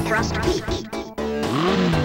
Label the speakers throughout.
Speaker 1: Thrust peak.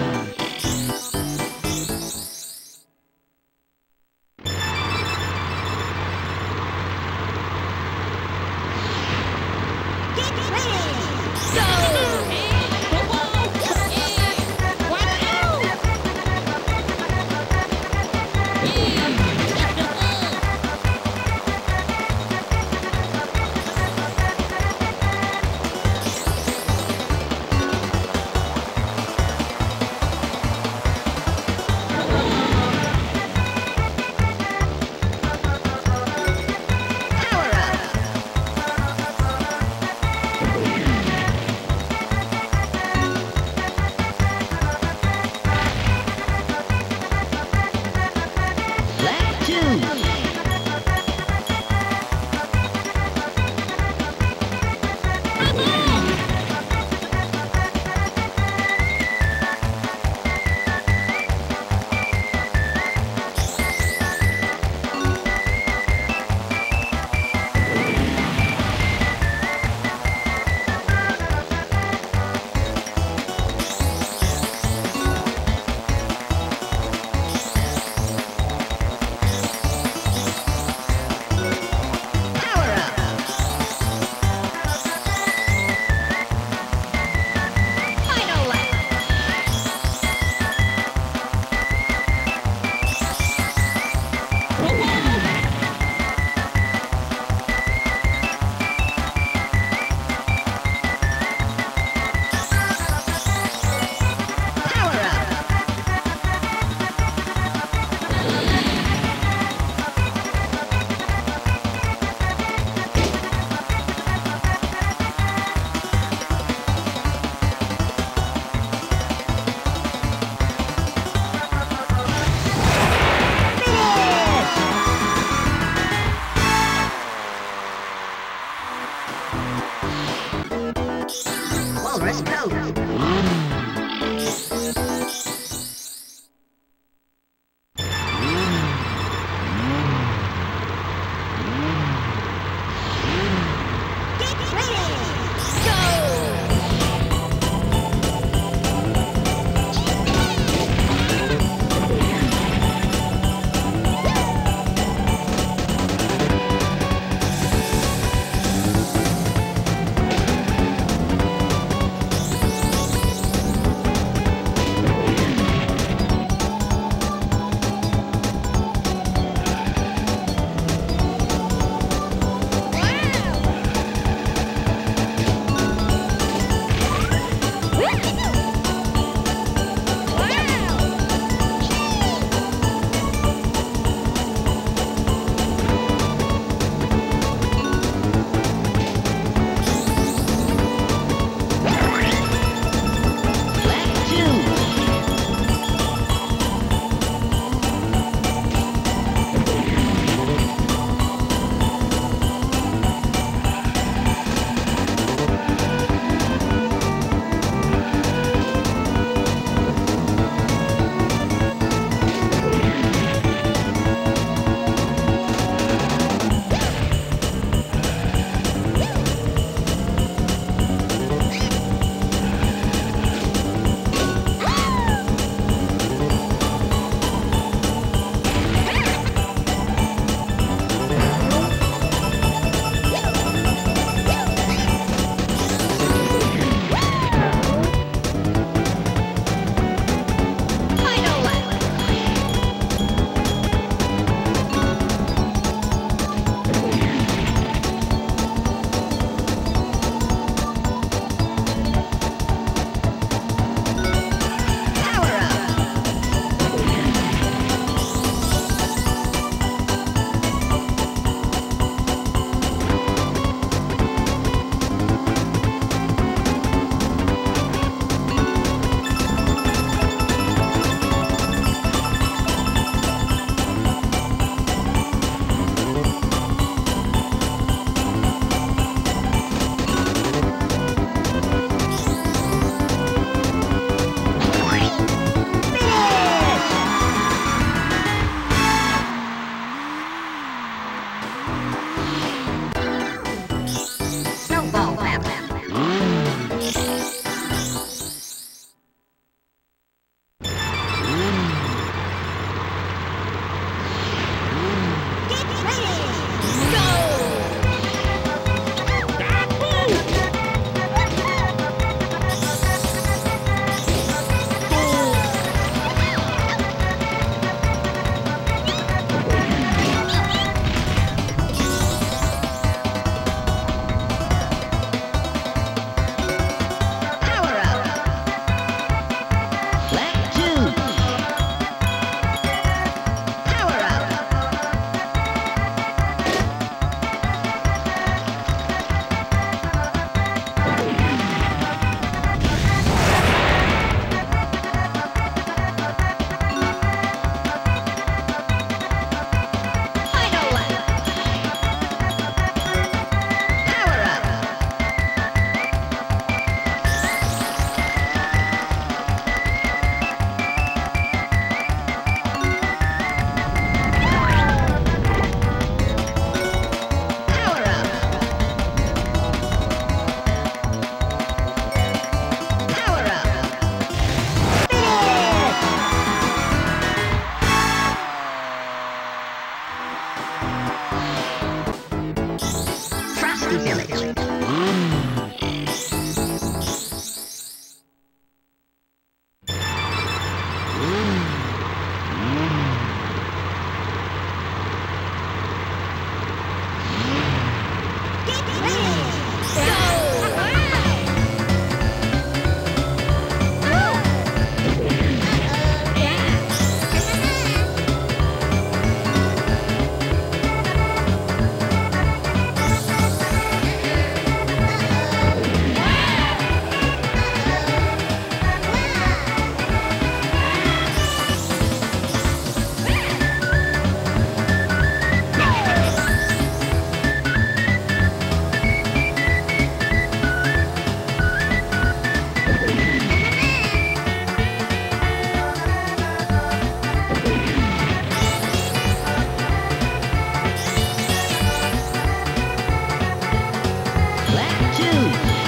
Speaker 1: Two.